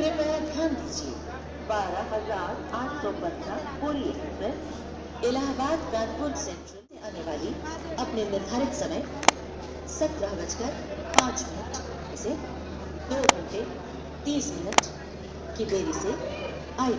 कृपया ध्यान दीजिए। बारह हज़ार आठ सौ पंद्रह पूरी एक्सप्रेस, इलाहाबाद कानपुर सेंट्रल में आने वाली अपने निर्धारित समय सत्रह बजकर पाँच मिनट से दो घंटे तीस मिनट की देरी से आई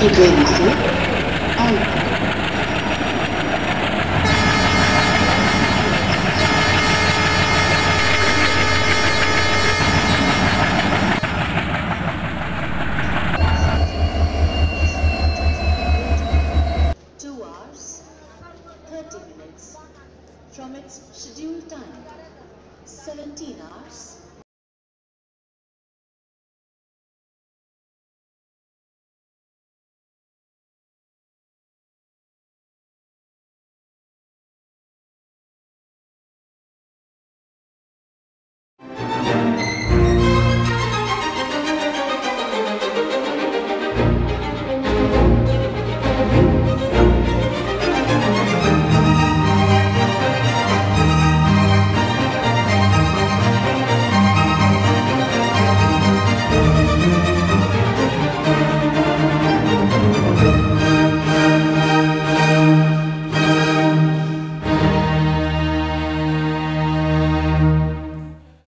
की देरी से